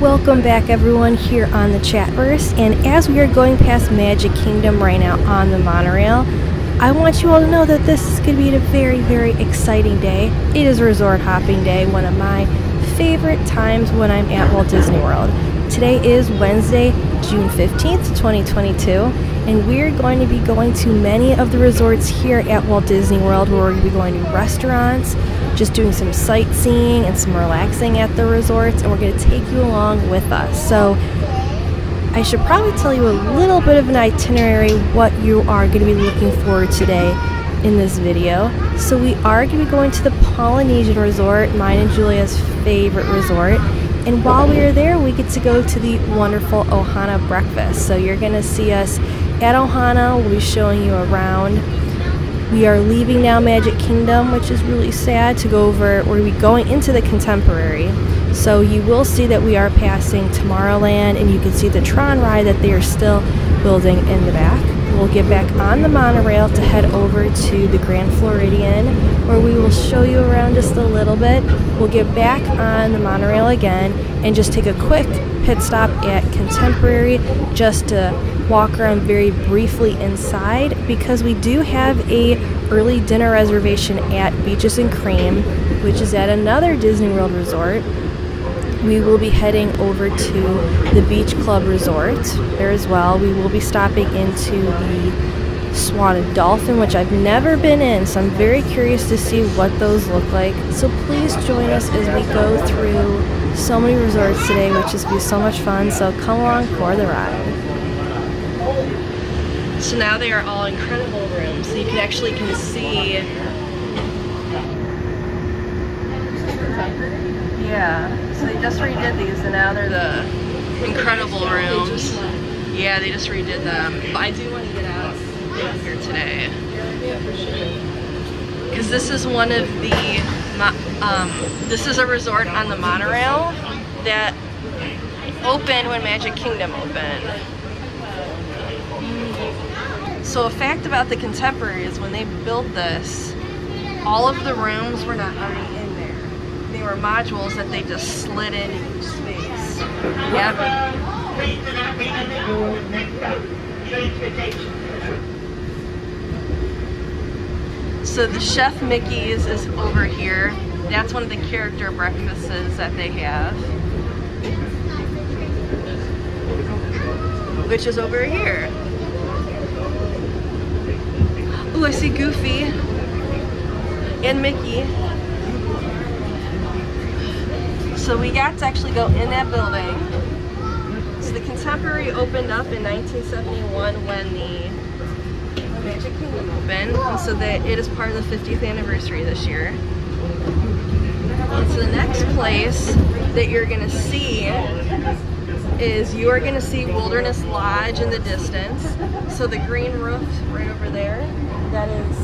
Welcome back everyone here on the Chatverse and as we are going past Magic Kingdom right now on the monorail I want you all to know that this is going to be a very very exciting day. It is resort hopping day, one of my favorite times when I'm at Walt Disney World. Today is Wednesday, June 15th, 2022, and we're going to be going to many of the resorts here at Walt Disney World where we're going to be going to restaurants, just doing some sightseeing and some relaxing at the resorts, and we're going to take you along with us. So, I should probably tell you a little bit of an itinerary what you are going to be looking for today in this video. So we are going to be going to the Polynesian Resort, mine and Julia's favorite resort. And while we are there, we get to go to the wonderful Ohana breakfast. So you're going to see us at Ohana. We'll be showing you around. We are leaving now Magic Kingdom, which is really sad to go over. We're be going into the Contemporary. So you will see that we are passing Tomorrowland and you can see the Tron ride that they are still building in the back. We'll get back on the monorail to head over to the Grand Floridian where we will show you around just a little bit. We'll get back on the monorail again and just take a quick pit stop at Contemporary just to walk around very briefly inside because we do have a early dinner reservation at Beaches and Cream which is at another Disney World resort we will be heading over to the Beach Club Resort there as well. We will be stopping into the Swan and Dolphin, which I've never been in, so I'm very curious to see what those look like. So please join us as we go through so many resorts today, which is be so much fun. So come along for the ride. So now they are all incredible rooms, so you can actually can see. Yeah. So they just redid these and now they're the incredible rooms. Yeah, they just redid them. But I do want to get out here today. Because this is one of the, um, this is a resort on the monorail that opened when Magic Kingdom opened. So a fact about the Contemporary is when they built this, all of the rooms were not already were modules that they just slid in space. Yep. So the Chef Mickey's is over here. That's one of the character breakfasts that they have. Which is over here. Oh, I see Goofy and Mickey. So we got to actually go in that building. So the Contemporary opened up in 1971 when the Magic Kingdom opened. So that it is part of the 50th anniversary this year. And so the next place that you're gonna see is you are gonna see Wilderness Lodge in the distance. So the green roof right over there, that is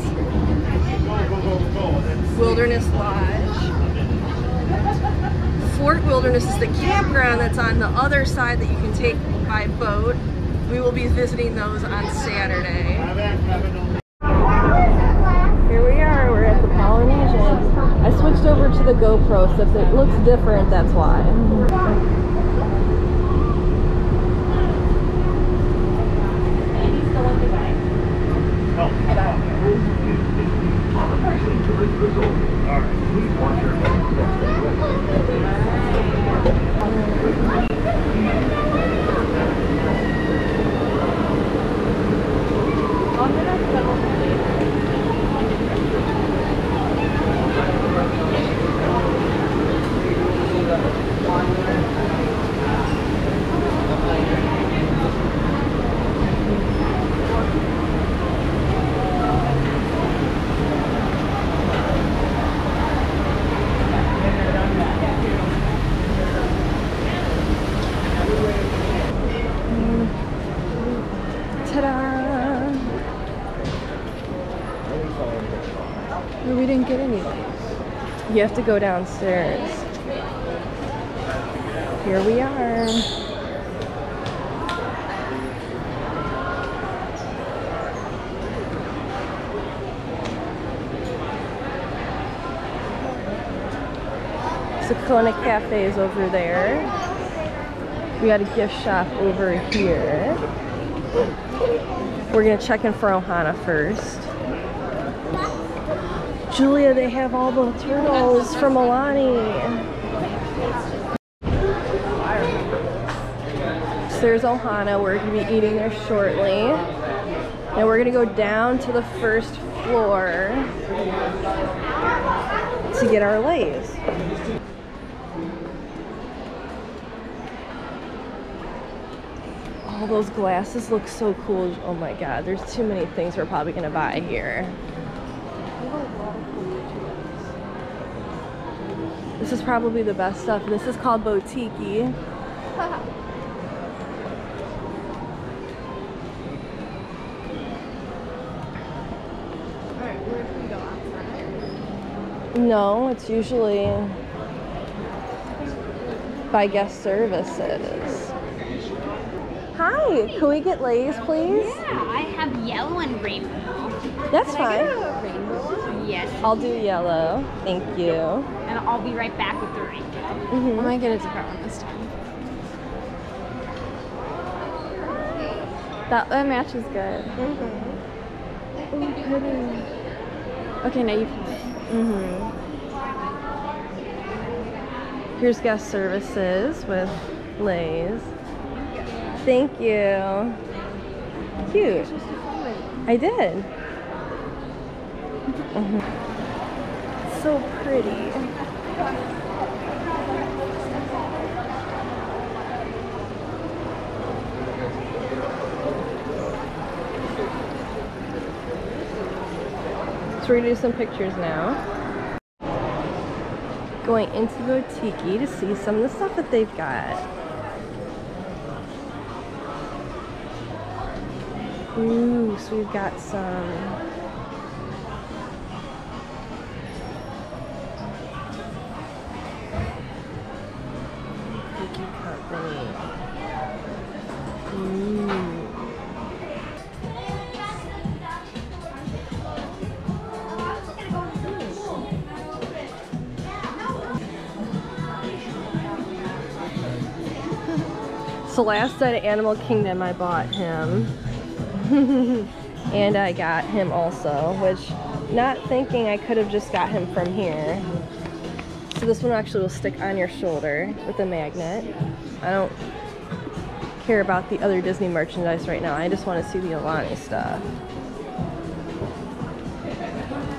Wilderness Lodge. Fort Wilderness is the campground that's on the other side that you can take by boat. We will be visiting those on Saturday. Here we are, we're at the Polynesian. I switched over to the GoPro, so if it looks different, that's why. All right, please watch your we didn't get anything. You have to go downstairs. Here we are. So Kona Cafe is over there. We got a gift shop over here. We're gonna check in for Ohana first. Julia, they have all the turtles from Aulani. So there's Ohana. We're gonna be eating there shortly. And we're gonna go down to the first floor to get our leis. All those glasses look so cool. Oh my god, there's too many things we're probably gonna buy here. This is probably the best stuff. This is called BouTiki. No, it's usually by guest services. Hi, can we get leis, please? Yeah, I have yellow and rainbow. That's fine. Yes. I'll do yellow. Thank you. And I'll be right back with the rainbow. Mhm. I might get a different one this time. That, that matches good. Okay, now you can. Mm-hmm. Here's guest services with leis. Thank you. Cute. I did. Mhm. So pretty. So we're gonna do some pictures now. Going into BouTiki to see some of the stuff that they've got. Ooh, so we've got some. So last at Animal Kingdom I bought him. and I got him also, which not thinking I could have just got him from here. So this one actually will stick on your shoulder with a magnet. I don't care about the other Disney merchandise right now. I just want to see the Aulani stuff.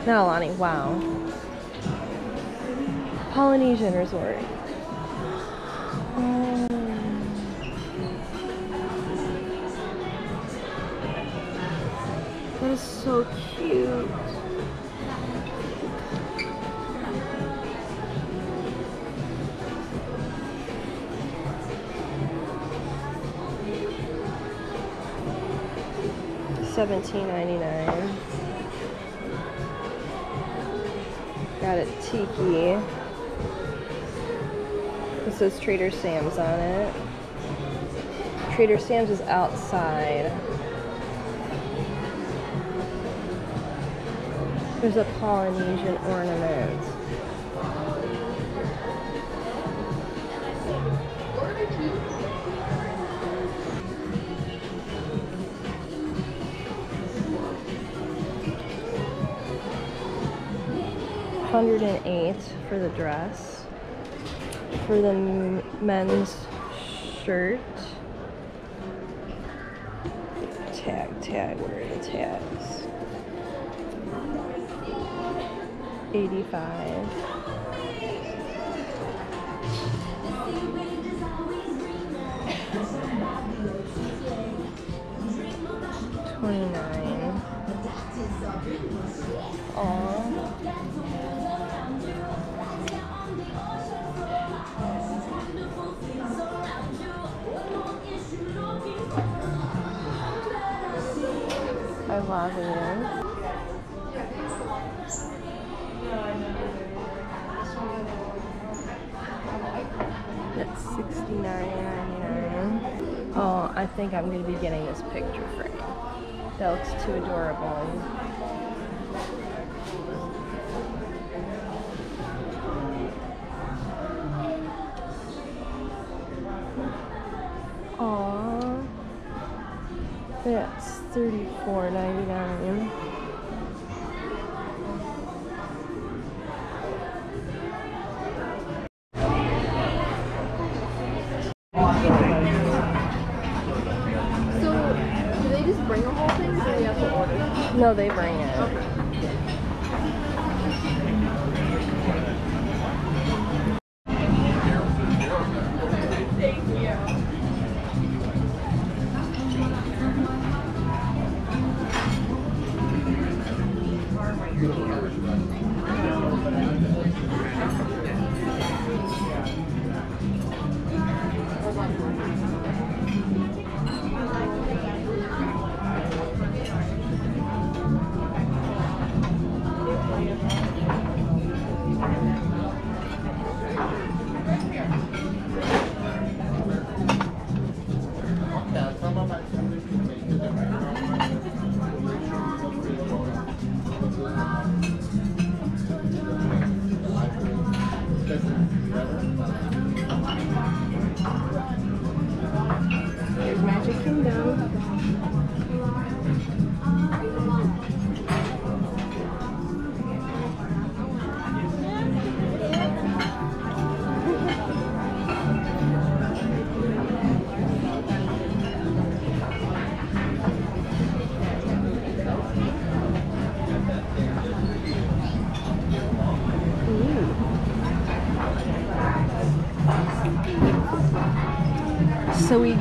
Not Aulani, wow. Polynesian Resort. Oh. Is so cute. Seventeen ninety nine. Got a tiki. It says Trader Sam's on it. Trader Sam's is outside. There's a Polynesian ornament. Hundred and eight for the dress. For the men's shirt. Tag, tag, where are the tags? 85. Twenty-nine. Aw. I love it. think I'm going to be getting this picture frame. That looks too adorable. Aww. That's $34.99. No, they bring it.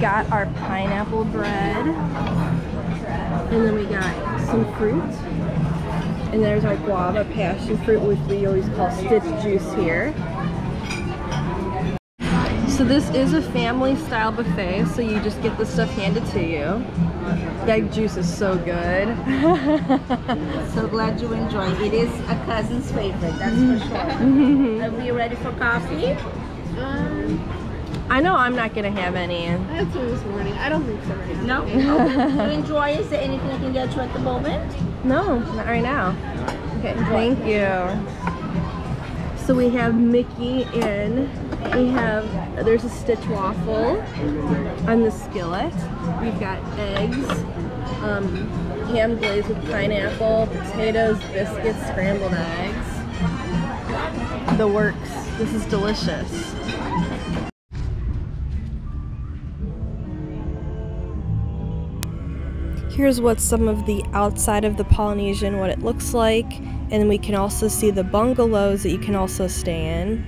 Got our pineapple bread, and then we got some fruit, and there's our guava passion fruit, which we always call stitch juice here. So this is a family style buffet, so you just get the stuff handed to you. That juice is so good. So glad you enjoy. It is a cousin's favorite, that's for sure. Are we ready for coffee? Um, I know I'm not gonna have any. I had some this morning. I don't think so right now. No? you enjoy? Is there anything I can get you at the moment? No, not right now. Okay, thank you. So we have Mickey in. We have, there's a stitch waffle on the skillet. We've got eggs, um, ham glazed with pineapple, potatoes, biscuits, scrambled eggs. The works. This is delicious. Here's what some of the outside of the Polynesian, what it looks like, and we can also see the bungalows that you can also stay in.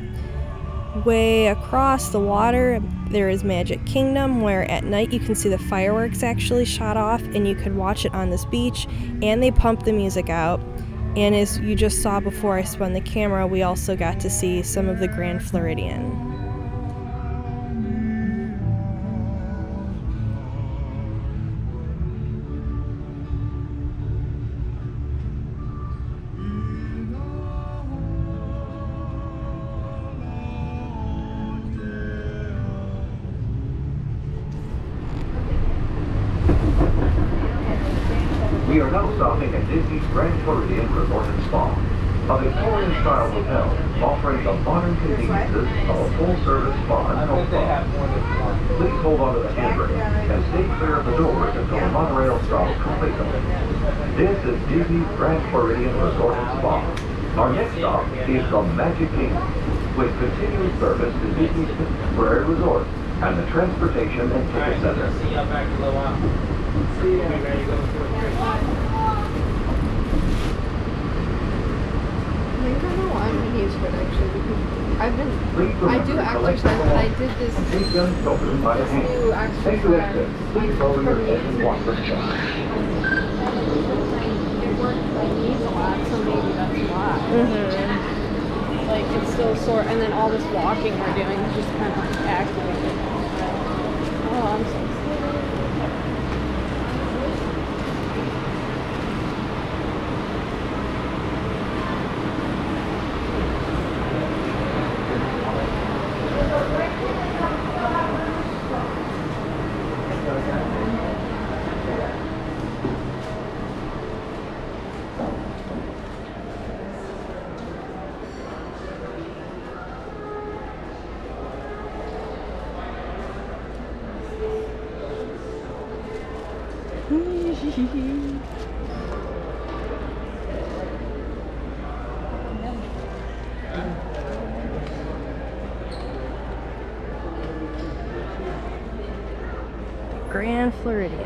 Way across the water, there is Magic Kingdom, where at night you can see the fireworks actually shot off, and you could watch it on this beach, and they pump the music out. And as you just saw before I spun the camera, we also got to see some of the Grand Floridian. Magic Kingdom, with continuous service to Disney's Contemporary Resort and the Transportation and Ticket Center. See y'all back in a little while. See ya. Ready to go for a trip. I think I know why I'm used to it actually because I've been I do remember to collect exercise, but I did this Take young children by the this new exercise. exit. Please lower your head and walk with us. It worked my knees a lot, so maybe that's why. Mm-hmm. Like it's still sore, and then all this walking we're doing is just kind of like activated. Oh, I'm Grand Floridian.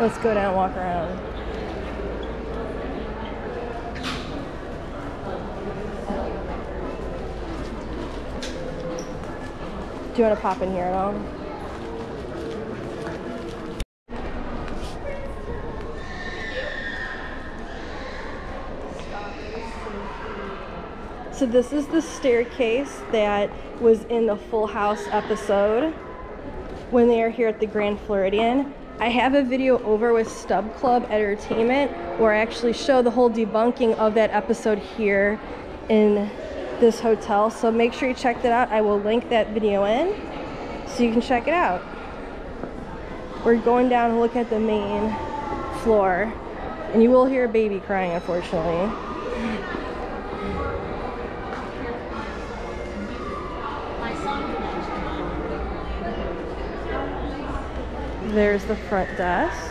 Let's go down and walk around. Do you want to pop in here at all? So this is the staircase that was in the Full House episode when they are here at the Grand Floridian. I have a video over with Stub Club Entertainment where I actually show the whole debunking of that episode here in this hotel. So make sure you check that out. I will link that video in so you can check it out. We're going down to look at the main floor and you will hear a baby crying unfortunately. There's the front desk.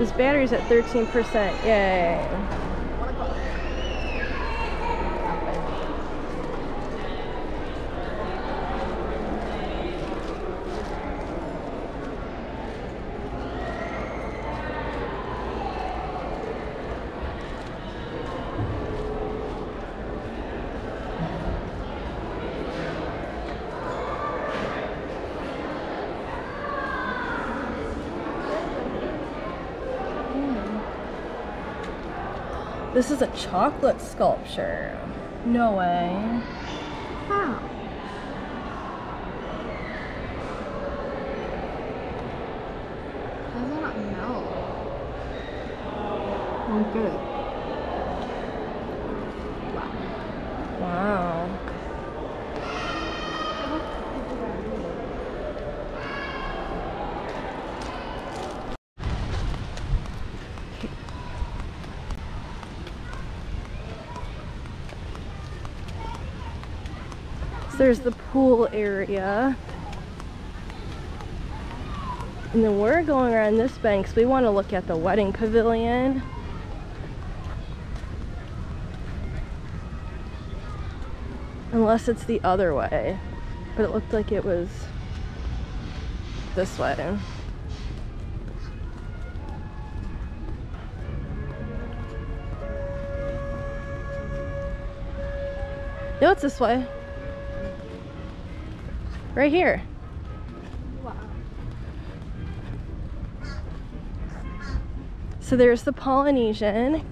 This battery's at 13%. Yay. This is a chocolate sculpture. No way. How? How does that not melt? Oh, good. Wow. So there's the pool area. And then we're going around this bank because we want to look at the wedding pavilion. Unless it's the other way. But it looked like it was this way. No, it's this way. Right here. So there's the Polynesian.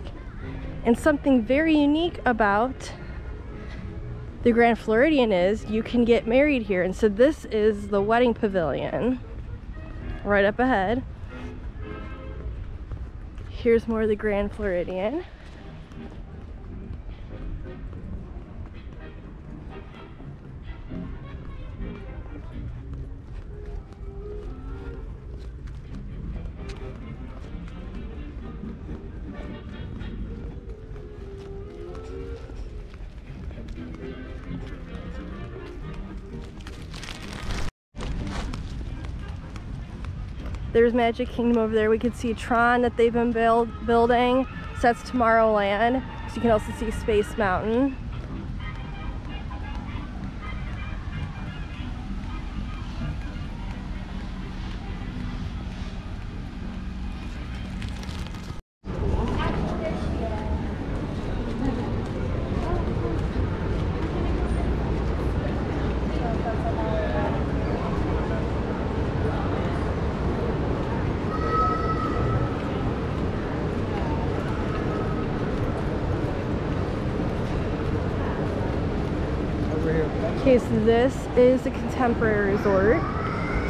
And something very unique about the Grand Floridian is you can get married here. And so this is the wedding pavilion right up ahead. Here's more of the Grand Floridian. Magic Kingdom over there. We could see Tron that they've been build, building. So that's Tomorrowland. So you can also see Space Mountain. Okay, so this is a contemporary resort.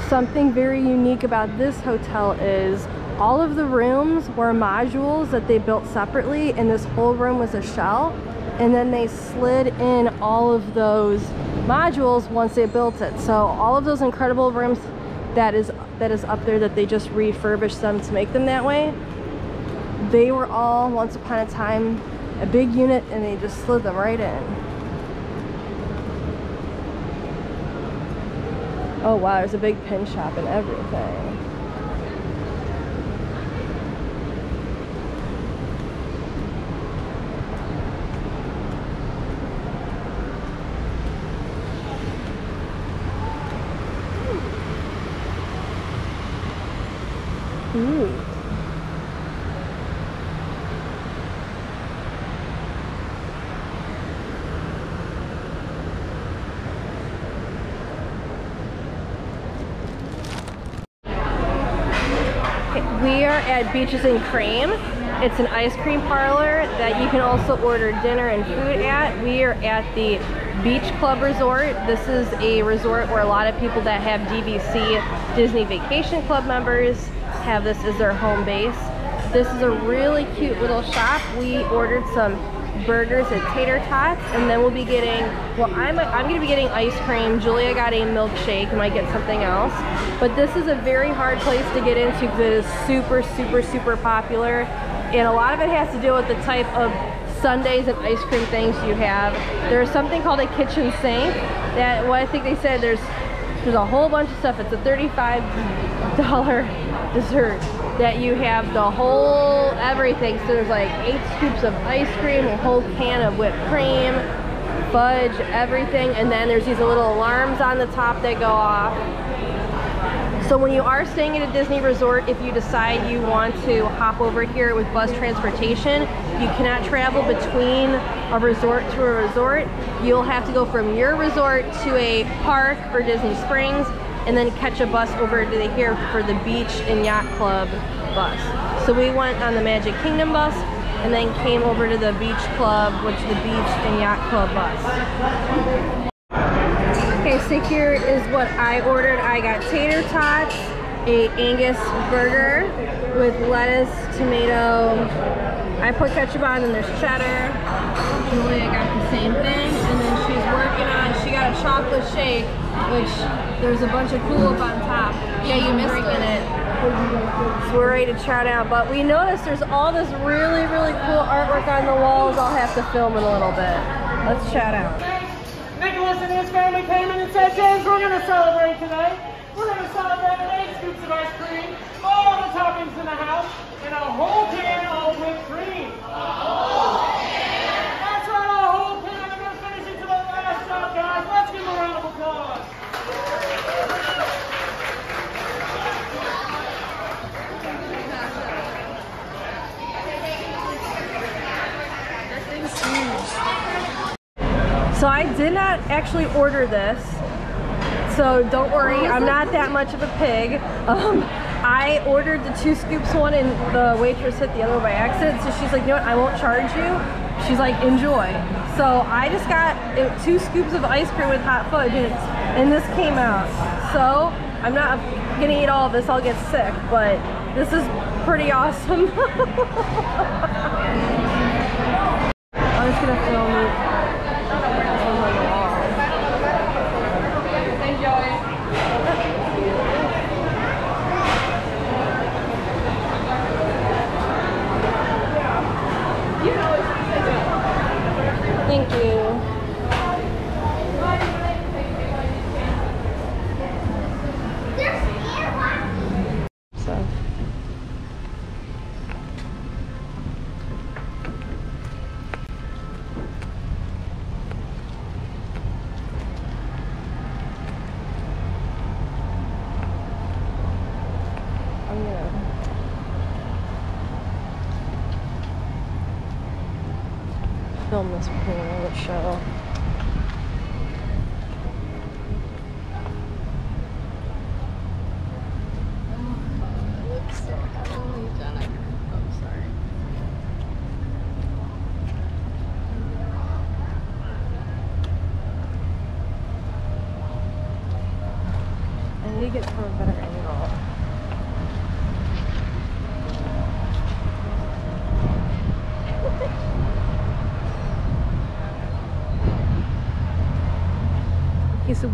Something very unique about this hotel is all of the rooms were modules that they built separately and this whole room was a shell and then they slid in all of those modules once they built it. So all of those incredible rooms that is that is up there that they just refurbished them to make them that way. They were all once upon a time a big unit and they just slid them right in. Oh wow, there's a big pin shop and everything. Ooh. We are at Beaches and Cream. It's an ice cream parlor that you can also order dinner and food at. We are at the Beach Club Resort. This is a resort where a lot of people that have DVC, Disney Vacation Club members, have this as their home base. This is a really cute little shop. We ordered some burgers and tater tots and then we'll be getting well I'm, I'm gonna be getting ice cream. Julia got a milkshake might get something else. But this is a very hard place to get into because it is super super super popular. And a lot of it has to do with the type of sundaes and ice cream things you have. There's something called a kitchen sink that what I think they said there's there's a whole bunch of stuff. It's a 35 dollar dessert that you have the whole everything. So there's like eight scoops of ice cream, a whole can of whipped cream, fudge, everything. And then there's these little alarms on the top that go off. So when you are staying at a Disney resort, if you decide you want to hop over here with bus transportation, you cannot travel between a resort to a resort. You'll have to go from your resort to a park or Disney Springs and then catch a bus over to the, here for the beach and yacht club bus. So we went on the Magic Kingdom bus and then came over to the beach club, which is the beach and yacht club bus. Okay, so here is what I ordered. I got tater tots, a Angus burger with lettuce, tomato. I put ketchup on and there's cheddar. Julia got the same thing and then she's working on, got a chocolate shake which there's a bunch of cool up on top. Yeah, you missed it. it. So we're ready to chat out, but we noticed there's all this really, really cool artwork on the walls. I'll have to film in a little bit. Let's chat out. Nicholas and his family came in and said, James, we're going to celebrate today. We're going to celebrate with eight scoops of ice cream, all the toppings in the house, and a whole can of whipped cream. That's right, a whole can. I'm going to finish it to the last drop, guys. Let's give them a round of applause. So I did not actually order this. So don't worry, I'm not that much of a pig. Um, I ordered the two scoops one and the waitress hit the other one by accident. So she's like, you know what, I won't charge you. She's like, enjoy. So I just got two scoops of ice cream with hot fudge and, and this came out. So I'm not gonna eat all of this, I'll get sick, but this is pretty awesome. I'm just gonna film it. on the wall. Thank you. So. I'm gonna film this part of the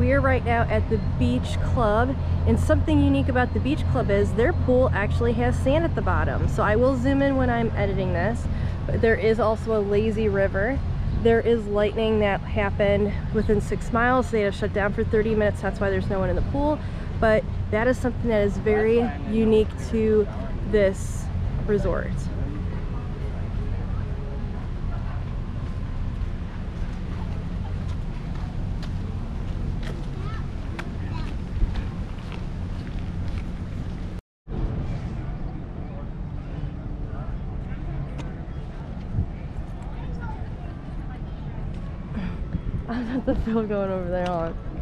show. so we are right now at the beach club and something unique about the beach club is their pool actually has sand at the bottom. So I will zoom in when I'm editing this but there is also a lazy river. There is lightning that happened within six miles. They had to shut down for 30 minutes. That's why there's no one in the pool. But that is something that is very unique to this resort I'm at the field going over there on.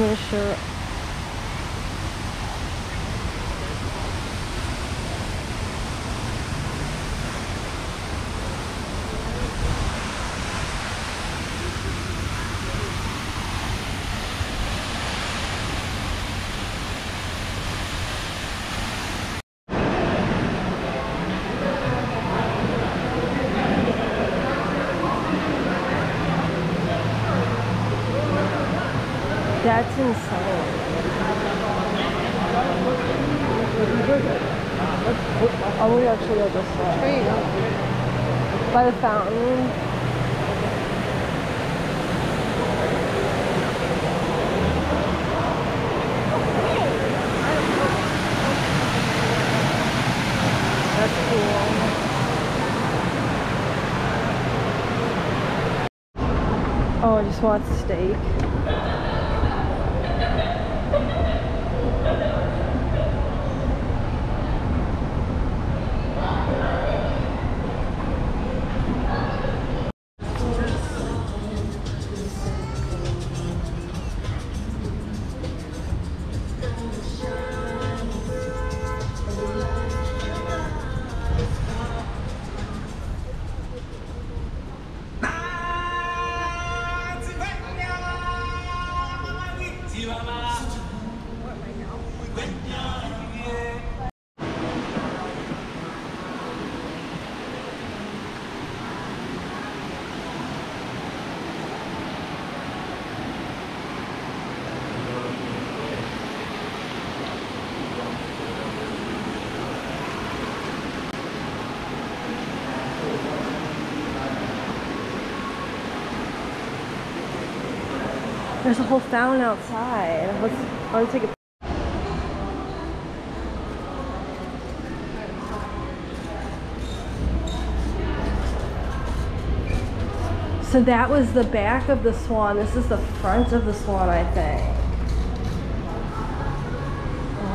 Mm-hmm. I'm gonna show. Oh, we actually this way. There. By the fountain. That's cool. Oh, I just want steak. There's a whole fountain outside. Let's, I want to take a So that was the back of the swan. This is the front of the swan, I think.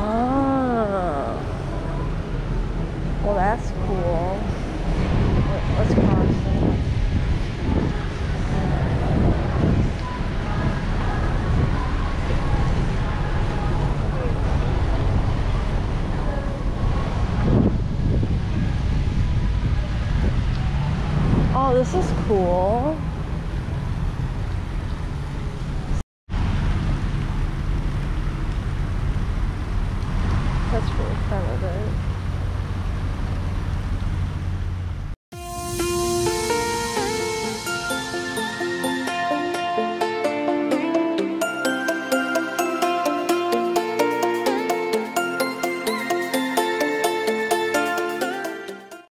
Oh. Well, that's cool. Let- Let's cross it. Oh, this is cool.